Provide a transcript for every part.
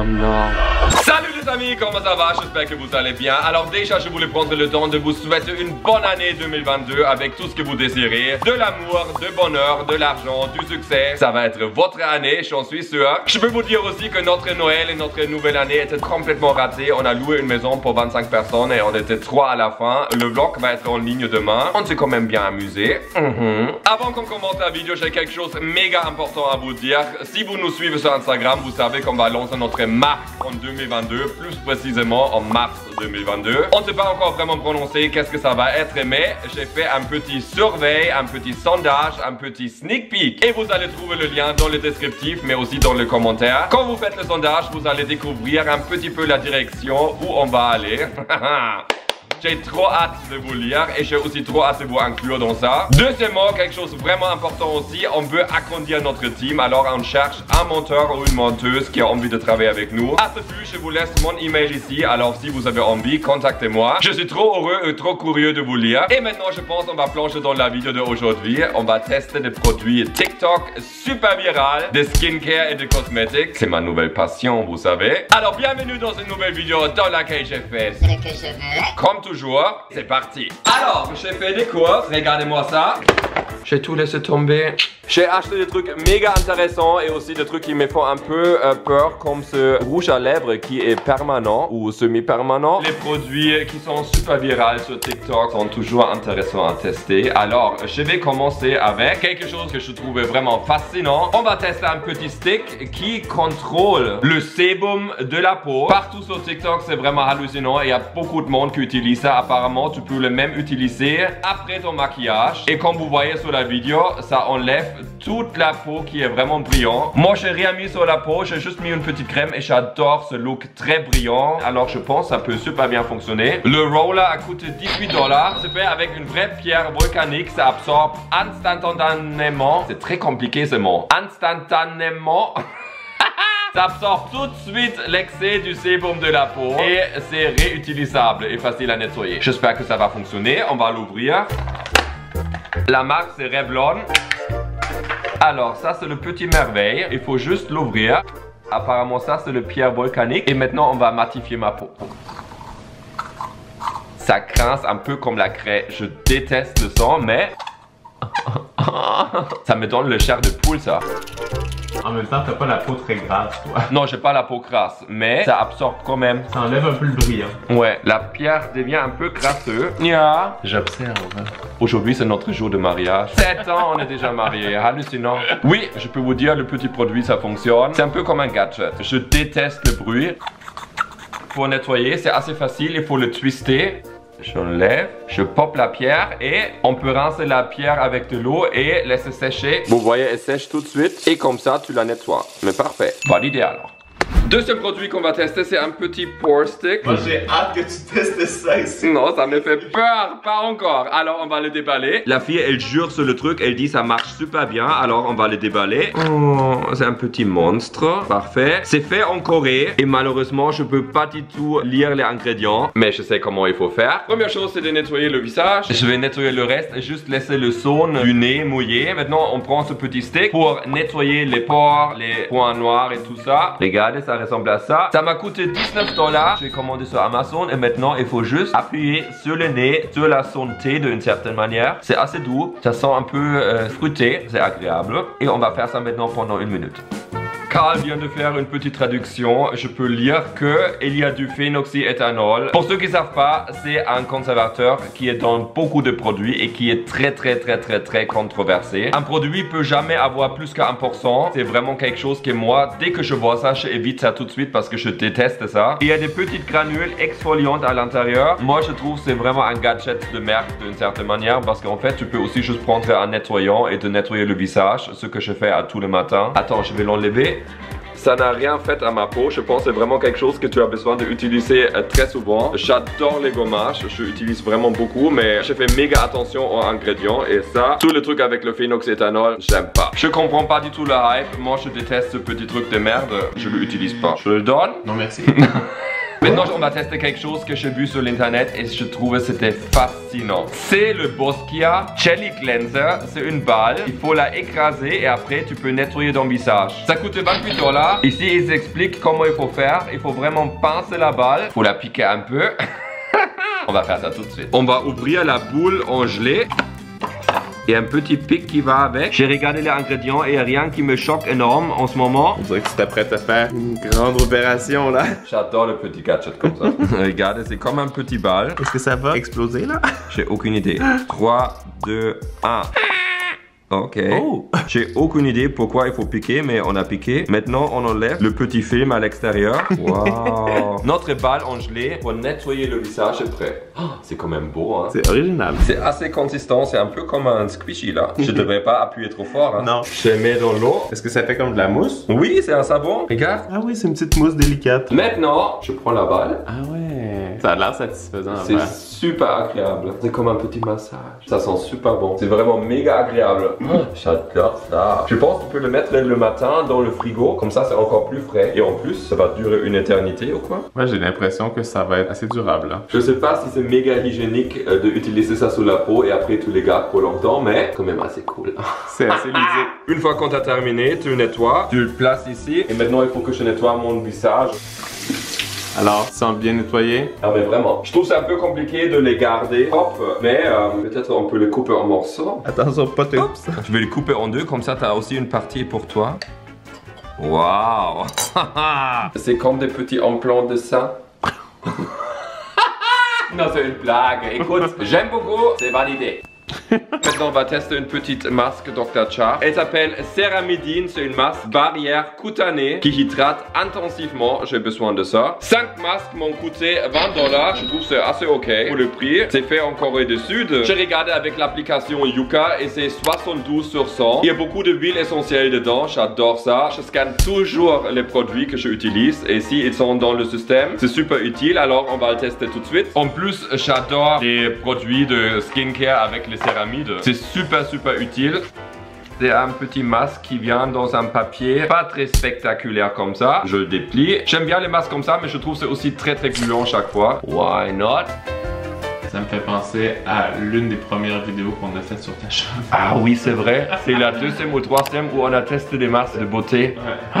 Oh non. Salut les amis, comment ça va? J'espère que vous allez bien. Alors déjà, je voulais prendre le temps de vous souhaiter une bonne année 2022 avec tout ce que vous désirez. De l'amour, de bonheur, de l'argent, du succès. Ça va être votre année, j'en suis sûr. Je peux vous dire aussi que notre Noël et notre nouvelle année étaient complètement ratés. On a loué une maison pour 25 personnes et on était 3 à la fin. Le vlog va être en ligne demain. On s'est quand même bien amusé. Mhm. Avant qu'on commence la vidéo, j'ai quelque chose méga important à vous dire. Si vous nous suivez sur Instagram, vous savez qu'on va lancer notre marque en 2022, plus précisément en mars 2022. On ne sait pas encore vraiment prononcer qu'est-ce que ça va être, mais j'ai fait un petit surveil, un petit sondage, un petit sneak peek. Et vous allez trouver le lien dans le descriptif, mais aussi dans les commentaires. Quand vous faites le sondage, vous allez découvrir un petit peu la direction où on va aller. J'ai trop hâte de vous lire et j'ai aussi trop hâte de vous inclure dans ça. Deuxièmement, quelque chose vraiment important aussi, on veut agrandir notre team. Alors on cherche un monteur ou une monteuse qui a envie de travailler avec nous. À ce plus, je vous laisse mon email ici. Alors si vous avez envie, contactez-moi. Je suis trop heureux et trop curieux de vous lire. Et maintenant, je pense on va plonger dans la vidéo d'aujourd'hui. On va tester des produits TikTok super viral, de skincare et de cosmétiques. C'est ma nouvelle passion, vous savez. Alors bienvenue dans une nouvelle vidéo dans laquelle j'ai fait ce que je veux. comme toujours, c'est parti. Alors, j'ai fait des courses, regardez-moi ça. J'ai tout laissé tomber. J'ai acheté des trucs méga intéressants et aussi des trucs qui me font un peu euh, peur comme ce rouge à lèvres qui est permanent ou semi-permanent. Les produits qui sont super virales sur TikTok sont toujours intéressants à tester. Alors, je vais commencer avec quelque chose que je trouvais vraiment fascinant. On va tester un petit stick qui contrôle le sébum de la peau. Partout sur TikTok, c'est vraiment hallucinant et il y a beaucoup de monde qui utilise ça. Apparemment, tu peux le même utiliser après ton maquillage. Et comme vous voyez sur la vidéo, ça enlève toute la peau qui est vraiment brillante. Moi, j'ai rien mis sur la peau, j'ai juste mis une petite crème et j'adore ce look très brillant. Alors, je pense que ça peut super bien fonctionner. Le roller a coûté 18 dollars. C'est fait avec une vraie pierre volcanique. Ça absorbe instantanément. C'est très compliqué ce mot. Instantanément. Ça absorbe tout de suite l'excès du sébum de la peau et c'est réutilisable et facile à nettoyer. J'espère que ça va fonctionner. On va l'ouvrir. La marque c'est Revlon. Alors ça c'est le petit merveille. Il faut juste l'ouvrir. Apparemment ça c'est le pierre volcanique. Et maintenant on va matifier ma peau. Ça grince un peu comme la craie. Je déteste le sang mais... ça me donne le chair de poule ça. En même temps, t'as pas la peau très grasse, toi. Non, j'ai pas la peau grasse, mais ça absorbe quand même. Ça enlève un peu le brillant. Ouais, la pierre devient un peu crasseux. Yeah. J'observe. Aujourd'hui, c'est notre jour de mariage. 7 ans, on est déjà mariés. Hallucinant. Oui, je peux vous dire, le petit produit, ça fonctionne. C'est un peu comme un gadget. Je déteste le bruit. Pour nettoyer, c'est assez facile. Il faut le twister. J'enlève, je pop la pierre et on peut rincer la pierre avec de l'eau et laisser sécher. Vous voyez, elle sèche tout de suite et comme ça, tu la nettoies. Mais parfait. Bonne idée alors. Deuxième produit qu'on va tester, c'est un petit pour stick. Moi, j'ai hâte que tu testes ça ici. Non, ça me fait peur, pas encore. Alors, on va le déballer. La fille, elle jure sur le truc, elle dit ça marche super bien. Alors, on va le déballer. Oh, c'est un petit monstre. Parfait. C'est fait en Corée et malheureusement, je peux pas du tout lire les ingrédients, mais je sais comment il faut faire. Première chose, c'est de nettoyer le visage. Je vais nettoyer le reste et juste laisser le son du nez mouillé. Maintenant, on prend ce petit stick pour nettoyer les pores, les points noirs et tout ça. Regardez, ça ressemble à ça. Ça m'a coûté 19 dollars. J'ai commandé sur Amazon et maintenant il faut juste appuyer sur le nez, sur la santé d'une certaine manière. C'est assez doux. Ça sent un peu euh, fruité. C'est agréable. Et on va faire ça maintenant pendant une minute. Carl vient de faire une petite traduction. Je peux lire que il y a du phénoxyéthanol. Pour ceux qui ne savent pas, c'est un conservateur qui est dans beaucoup de produits et qui est très très très très très controversé. Un produit peut jamais avoir plus qu'un 1%. C'est vraiment quelque chose que moi, dès que je vois ça, je évite ça tout de suite parce que je déteste ça. Il y a des petites granules exfoliantes à l'intérieur. Moi, je trouve c'est vraiment un gadget de merde d'une certaine manière parce qu'en fait, tu peux aussi juste prendre un nettoyant et te nettoyer le visage, ce que je fais à tous les matins. Attends, je vais l'enlever. Ça n'a rien fait à ma peau. Je pense que c'est vraiment quelque chose que tu as besoin d'utiliser euh, très souvent. J'adore les gommages. Je utilise vraiment beaucoup, mais je fais méga attention aux ingrédients. Et ça, tout le truc avec le phénoxyéthanol, j'aime pas. Je comprends pas du tout la hype. Moi, je déteste ce petit truc de merde. Je l'utilise pas. Je le donne Non, merci. Maintenant, on va tester quelque chose que j'ai vu sur l'internet et je trouvais c'était fascinant. C'est le Boskia Jelly Cleanser. C'est une balle. Il faut la écraser et après, tu peux nettoyer ton visage. Ça coûte 28 dollars. Ici, ils expliquent comment il faut faire. Il faut vraiment pincer la balle. Il faut la piquer un peu. on va faire ça tout de suite. On va ouvrir la boule en gelée et un petit pic qui va avec. J'ai regardé les ingrédients et rien qui me choque énorme en ce moment. On dirait que tu t'apprêtes à faire une grande opération là. J'adore le petit gadget comme ça. Regardez, c'est comme un petit bal. Est-ce que ça va exploser là? J'ai aucune idée. 3, 2, 1. Ok. Oh. J'ai aucune idée pourquoi il faut piquer, mais on a piqué. Maintenant, on enlève le petit film à l'extérieur. Wow. Notre balle en gelée pour nettoyer le visage prêt. Oh, c'est quand même beau, hein. C'est original. C'est assez consistant, c'est un peu comme un squishy là. Je devrais pas appuyer trop fort. Hein. Non. Je mets dans l'eau. Est-ce que ça fait comme de la mousse? Oui, c'est un savon. Regarde. Ah oui, c'est une petite mousse délicate. Maintenant, je prends la balle. Ah ouais. Ça a l'air satisfaisant C'est super agréable. C'est comme un petit massage. Ça sent super bon. C'est vraiment méga agréable. Oh, J'adore ça. Je pense qu'on peut le mettre le matin dans le frigo. Comme ça, c'est encore plus frais. Et en plus, ça va durer une éternité ou quoi Moi, j'ai l'impression que ça va être assez durable. Là. Je sais pas si c'est méga hygiénique euh, d'utiliser ça sous la peau et après tu les gardes pour longtemps, mais quand même assez cool. C'est assez ludique. Une fois qu'on t'a terminé, tu le nettoies, tu le places ici. Et maintenant, il faut que je nettoie mon visage. Alors, sans bien nettoyer. Ah mais vraiment, je trouve ça un peu compliqué de les garder propres, mais euh, peut-être on peut les couper en morceaux. Attention, pas te... Je vais les couper en deux, comme ça t'as aussi une partie pour toi. Waouh C'est comme des petits implants de sein. non, c'est une blague. Écoute, j'aime beaucoup, c'est validé. Maintenant, on va tester une petite masque Dr. Char. Elle s'appelle Ceramidine. C'est une masque barrière cutanée qui hydrate intensivement. J'ai besoin de ça. 5 masques m'ont coûté 20 dollars. Je trouve c'est assez ok pour le prix. C'est fait en Corée du Sud. J'ai regardé avec l'application Yuka et c'est 72 sur 100. Il y a beaucoup de huiles essentielles dedans. J'adore ça. Je scanne toujours les produits que j'utilise et si sont dans le système, c'est super utile. Alors, on va le tester tout de suite. En plus, j'adore les produits de skincare avec les céramides. C'est super super utile. C'est un petit masque qui vient dans un papier pas très spectaculaire comme ça. Je le déplie. J'aime bien les masques comme ça, mais je trouve c'est aussi très très gluant chaque fois. Why not? Ça me fait penser à l'une des premières vidéos qu'on a faites sur ta chaîne. Ah oui, c'est vrai. C'est la deuxième ou troisième où on a testé des masques de beauté. Ouais.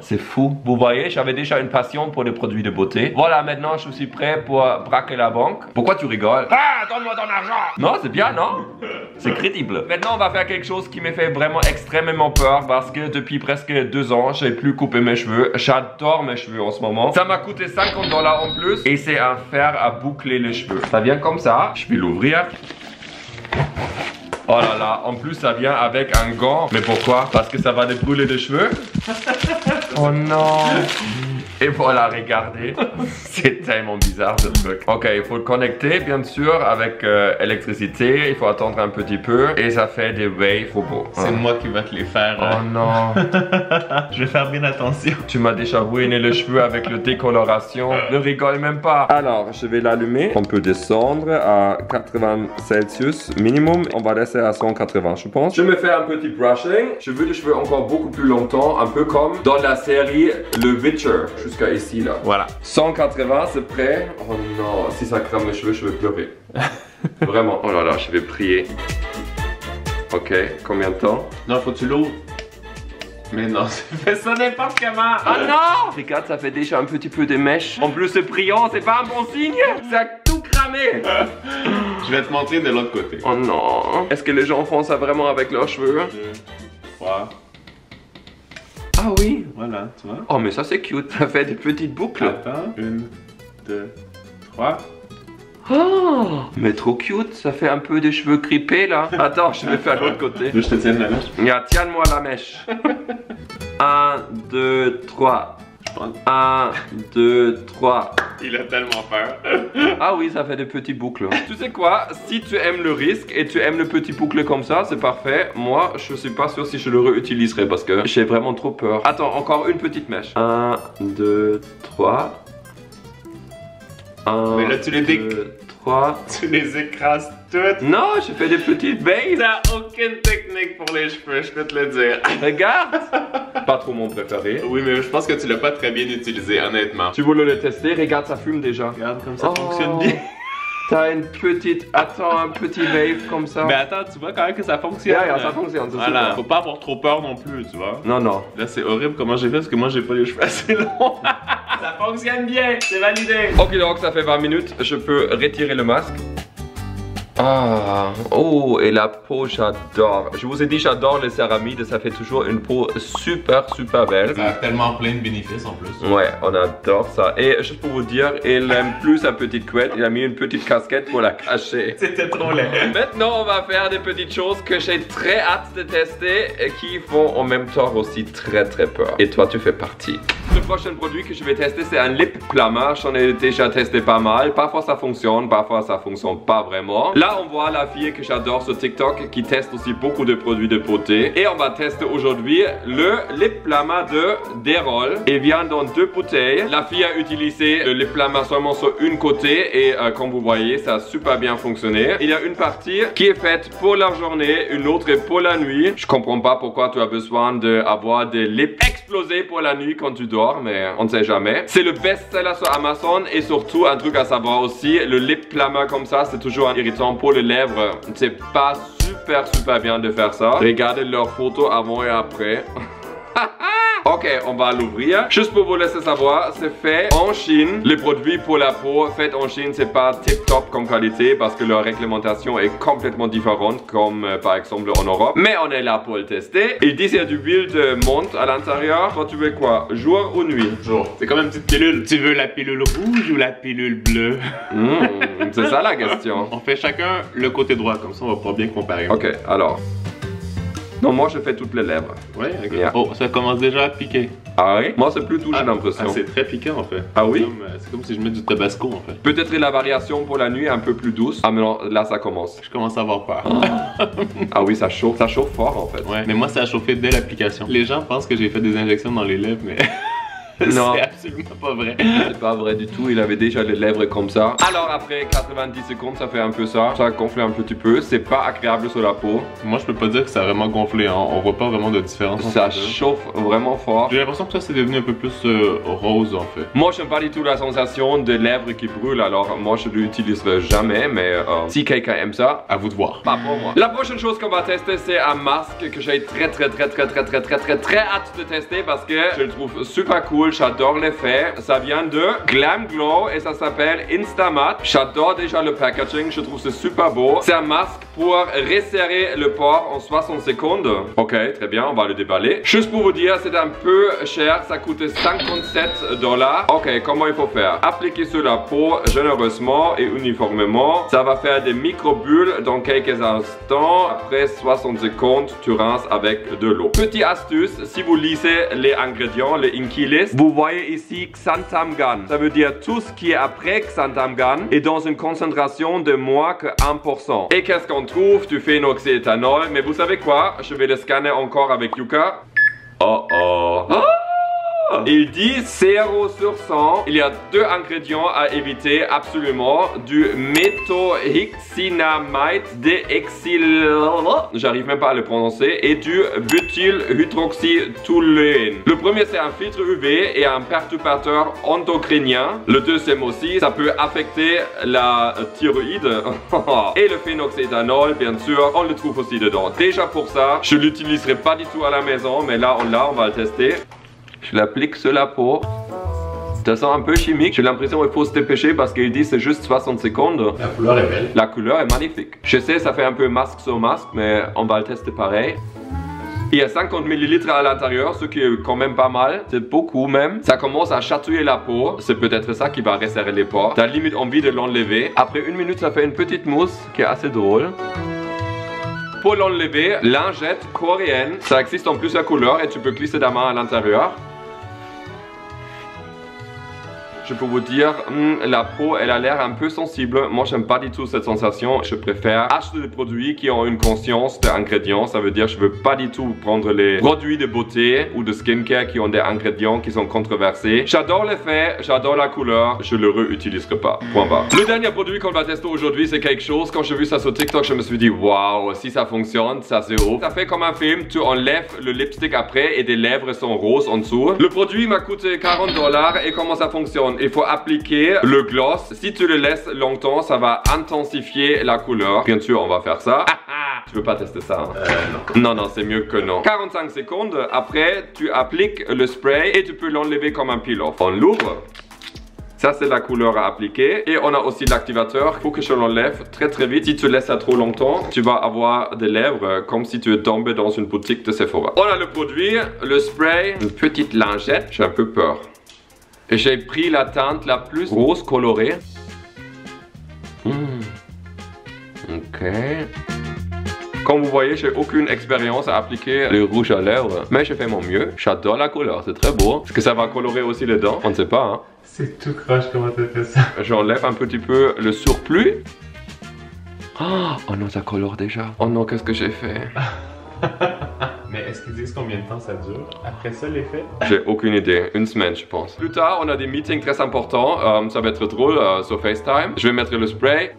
C'est fou. Vous voyez, j'avais déjà une passion pour les produits de beauté. Voilà, maintenant je suis prêt pour braquer la banque. Pourquoi tu rigoles? Ah, donne-moi ton argent Non, c'est bien, non? C'est crédible. Maintenant, on va faire quelque chose qui me fait vraiment extrêmement peur parce que depuis presque deux ans, j'ai plus coupé mes cheveux. J'adore mes cheveux en ce moment. Ça m'a coûté 50 dollars en plus et c'est un fer à boucler les cheveux. Ça vient comme ça. Je vais l'ouvrir. Oh là là, en plus ça vient avec un gant. Mais pourquoi? Parce que ça va les brûler les cheveux? Oh non Et voilà, regardez. C'est tellement bizarre ce truc. Ok, il faut le connecter bien sûr avec euh, électricité. Il faut attendre un petit peu. Et ça fait des waves robots. C'est moi qui va te les faire. Oh non Je vais faire bien attention. Tu m'as déjà ruiné les cheveux avec le décoloration. Ne rigole même pas. Alors, je vais l'allumer. On peut descendre à 80 Celsius minimum. On va laisser à 180, je pense. Je me fais un petit brushing. Je veux les cheveux encore beaucoup plus longtemps, un peu comme dans la série Le Witcher, jusqu'à ici là. Voilà. 180, c'est prêt. Oh non, si ça crame mes cheveux, je vais pleurer. Vraiment. Oh là là, je vais prier. Ok, combien de temps? Non, faut que tu l'ouvres. Mais non, fais ça n'importe comment. Ah non Regarde, ça fait déjà un petit peu de mèche. En plus, c'est brillant, c'est pas un bon signe Ça a tout cramé Je vais te montrer de l'autre côté. Oh non Est-ce que les gens font ça vraiment avec leurs cheveux? Deux, trois. Ah oui Voilà, tu vois. Oh mais ça c'est cute, ça fait des petites boucles Attends. Une, deux, trois. Oh Mais trop cute, ça fait un peu des cheveux grippés là Attends, je vais faire l'autre côté Je te tiens la mèche. Yeah, Tiens-moi la mèche 1, 2, 3 pense. 1, 2, 3 Il a tellement peur. Ah oui, ça fait des petits boucles. tu sais quoi? Si tu aimes le risque et tu aimes le petit boucle comme ça, c'est parfait. Moi, je suis pas sûr si je le réutiliserai parce que j'ai vraiment trop peur. Attends, encore une petite mèche. 1, 2, 3. 1, Mais là, tu les 2, 3. tu les écrases toutes. Non, j'ai fait des petites bases. Aucun aucune technique pour les cheveux, je peux te le dire. Regarde Pas trop mon préféré. Oui, mais je pense que tu l'as pas très bien utilisé, honnêtement. Tu voulais le tester? Regarde, ça fume déjà. Regarde comme ça Oh. fonctionne bien. T'as une petite... Attends, un petit wave comme ça. Mais attends, tu vois quand même que ça fonctionne. Yeah, yeah, ça fonctionne, Voilà, faut pas avoir trop peur non plus, tu vois. Non, non. Là, c'est horrible comment j'ai fait parce que moi, j'ai pas les cheveux assez longs. ça fonctionne bien, c'est validé. Ok, donc ça fait 20 minutes. Je peux retirer le masque. Ah, oh, et la peau, j'adore. Je vous ai dit, j'adore les céramides. Ça fait toujours une peau super, super belle. Ça a tellement plein de bénéfices en plus. Ouais, on adore ça. Et juste pour vous dire, il aime plus sa petite couette. Il a mis une petite casquette pour la cacher. C'était trop laid. Maintenant, on va faire des petites choses que j'ai très hâte de tester et qui font en même temps aussi très très peur. Et toi, tu fais partie. Prochain produit que je vais tester, c'est un lip plumber. J'en ai déjà testé pas mal. Parfois ça fonctionne, parfois ça fonctionne pas vraiment. Là, on voit la fille que j'adore sur TikTok qui teste aussi beaucoup de produits de beauté. Et on va tester aujourd'hui le lip plumber de Derol. Il vient dans deux bouteilles. La fille a utilisé le lip plumber seulement sur une côté et euh, comme vous voyez, ça a super bien fonctionné. Il y a une partie qui est faite pour la journée, une autre est pour la nuit. Je comprends pas pourquoi tu as besoin d'avoir des lips explosés pour la nuit quand tu dors, mais on ne sait jamais. C'est le best-seller sur Amazon et surtout un truc à savoir aussi, le lip plumber comme ça, c'est toujours irritant pour les lèvres. C'est pas super super bien de faire ça. Regardez leurs photos avant et après. Ok, on va l'ouvrir. Juste pour vous laisser savoir, c'est fait en Chine. Les produits pour la peau faits en Chine, c'est pas tip top comme qualité parce que leur réglementation est complètement différente comme euh, par exemple en Europe. Mais on est là pour le tester. Ils disent qu'il y a du huile de menthe à l'intérieur. Toi, tu veux quoi? Jour ou nuit? Jour. C'est comme une petite pilule. Tu veux la pilule rouge ou la pilule bleue? Hmm, C'est ça la question. On fait chacun le côté droit, comme ça on va pas bien comparer. Ok, alors. Non, moi je fais toutes les lèvres. Ouais, ok. Yeah. Oh, ça commence déjà à piquer. Ah oui? Moi c'est plus tout, j'ai Ah, l'impression. ah, c'est très piquant en fait. Ah oui? C'est comme, euh, C'est comme si je mets du tabasco en fait. Peut-être la variation pour la nuit un peu plus douce. Ah mais non, là ça commence. Je commence à avoir peur. Ah oui, ça chauffe, ça chauffe fort en fait. Ouais, mais moi ça a chauffé dès l'application. Les gens pensent que j'ai fait des injections dans les lèvres, mais Non. c'est absolument pas vrai. C'est pas vrai du tout, il avait déjà les lèvres comme ça. Alors après 90 secondes, ça fait un peu ça. Ça a gonflé un petit peu, c'est pas agréable sur la peau. Moi je peux pas dire que ça a vraiment gonflé, hein. on voit pas vraiment de différence. Ça chauffe vraiment fort. J'ai l'impression que ça c'est devenu un peu plus euh, rose en fait. Moi, j'aime pas du tout la sensation de lèvres qui brûlent, alors moi je l'utiliserai jamais, mais euh, si quelqu'un aime ça, À vous de voir. pas pour moi. La prochaine chose qu'on va tester, c'est un masque que j'ai très très très très très très très très très hâte de tester parce que je le trouve super cool, j'adore l'effet. Ça vient de Glam Glow et ça s'appelle Instamat. J'adore déjà le packaging, je trouve c'est super beau. C'est un masque pour resserrer le port en 60 secondes. Ok, très bien, on va le déballer. Juste pour vous dire, c'est un peu cher, ça coûte 57 dollars. Ok, comment il faut faire? Appliquer sur la peau généreusement et uniformément. Ça va faire des micro-bulles dans quelques instants. Après 60 secondes, tu rinces avec de l'eau. Petite astuce, si vous lisez les ingrédients, les Inky List, vous voyez ici Xanthamgan. Ça veut dire tout ce qui est après Xanthamgan est dans une concentration de moins que 1%. Et qu'est-ce qu'on trouve? Du phénoxyéthanol. Mais vous savez quoi? Je vais le scanner encore avec Yuka. Oh oh. Ah il dit 0 sur 100. Il y a deux ingrédients à éviter absolument. Du méthoxynamide déexyl... J'arrive même pas à le prononcer. Et du butylhydroxytoluène. Le premier c'est un filtre UV et un perturbateur endocrinien. Le deuxième aussi, ça peut affecter la thyroïde. et le phénoxyéthanol, bien sûr, on le trouve aussi dedans. Déjà pour ça, je l'utiliserai pas du tout à la maison, mais là on l'a, on va le tester. Je l'applique sur la peau. Ça sent un peu chimique. J'ai l'impression qu'il faut se dépêcher parce qu'il dit c'est juste 60 secondes. La couleur est belle. La couleur est magnifique. Je sais, ça fait un peu masque sur masque, mais on va le tester pareil. Il y a 50 ml à l'intérieur, ce qui est quand même pas mal. C'est beaucoup même. Ça commence à chatouiller la peau. C'est peut-être ça qui va resserrer les pores. T'as limite envie de l'enlever. Après une minute, ça fait une petite mousse qui est assez drôle. Pour l'enlever, lingette coréenne. Ça existe en plusieurs couleurs et tu peux glisser ta main à l'intérieur. Je peux vous dire, hmm, la peau, elle a l'air un peu sensible. Moi, j'aime pas du tout cette sensation. Je préfère acheter des produits qui ont une conscience des ingrédients. Ça veut dire, je veux pas du tout prendre les produits de beauté ou de skincare qui ont des ingrédients qui sont controversés. J'adore l'effet, j'adore la couleur, je le réutiliserai pas. Point barre. Le dernier produit qu'on va tester aujourd'hui, c'est quelque chose. Quand j'ai vu ça sur TikTok, je me suis dit, waouh, si ça fonctionne, ça c'est haut. Ça fait comme un film, tu enlèves le lipstick après et des lèvres sont roses en dessous. Le produit m'a coûté 40 dollars et comment ça fonctionne? Il faut appliquer le gloss. Si tu le laisses longtemps, ça va intensifier la couleur. Bien sûr, on va faire ça. tu veux pas tester ça hein? Euh, non. Non, non, c'est mieux que non. 45 secondes, après, tu appliques le spray et tu peux l'enlever comme un peel-off. On l'ouvre. Ça, c'est la couleur à appliquer. Et on a aussi l'activateur. Il faut que je l'enlève très très vite. Si tu laisses ça trop longtemps, tu vas avoir des lèvres comme si tu es tombé dans une boutique de Sephora. On a le produit, le spray, une petite lingette. J'ai un peu peur. J'ai pris la teinte la plus rose colorée. Hmm. Ok. Comme vous voyez, j'ai aucune expérience à appliquer le rouge à lèvres, mais je fais mon mieux. J'adore la couleur, c'est très beau. Est-ce que ça va colorer aussi les dents? On ne sait pas. Hein. C'est tout croche comment tu fait ça. J'enlève un petit peu le surplus. Oh, oh non, ça colore déjà. Oh non, qu'est-ce que j'ai fait? Mais est-ce qu'ils disent combien de temps ça dure après ça l'effet? J'ai aucune idée. Une semaine, je pense. Plus tard, on a des meetings très importants. Euh, ça va être drôle euh, sur FaceTime. Je vais mettre le spray.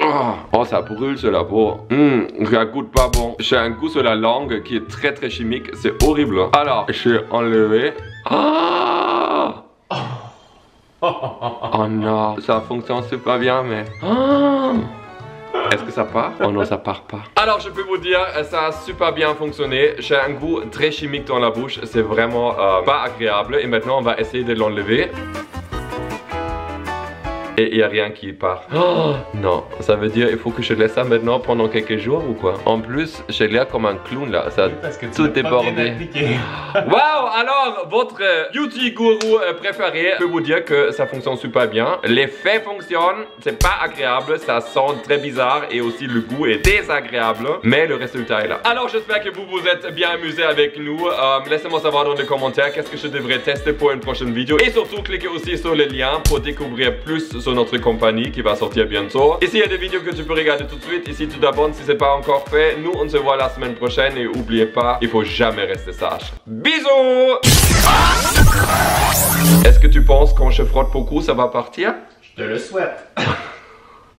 Oh, oh, ça brûle sur la peau. Hum, ça goûte pas bon. J'ai un goût sur la langue qui est très très chimique. C'est horrible. Alors, j'ai enlevé. Ah Oh non, ça fonctionne super bien, mais... Ah est-ce que ça part Oh non, ça part pas. Alors, je peux vous dire, ça a super bien fonctionné. J'ai un goût très chimique dans la bouche. C'est vraiment euh, pas agréable. Et maintenant, on va essayer de l'enlever. Et il n'y a rien qui part. Oh non, ça veut dire il faut que je laisse ça maintenant pendant quelques jours ou quoi? En plus, j'ai l'air comme un clown là, ça a tout débordé. Waouh Alors, votre beauty guru euh, préféré peut vous dire que ça fonctionne super bien. L'effet fonctionne, c'est pas agréable, ça sent très bizarre et aussi le goût est désagréable, mais le résultat est là. Alors, j'espère que vous vous êtes bien amusé avec nous. Euh, Laissez-moi savoir dans les commentaires qu'est-ce que je devrais tester pour une prochaine vidéo. Et surtout, cliquez aussi sur le lien pour découvrir plus sur notre compagnie qui va sortir bientôt. Ici, il y a des vidéos que tu peux regarder tout de suite. Ici, tu t'abonnes si c'est pas encore fait. Nous, on se voit la semaine prochaine et oubliez pas, il faut jamais rester sage. Bisous Est-ce que tu penses quand je frotte beaucoup, ça va partir? Je te le souhaite.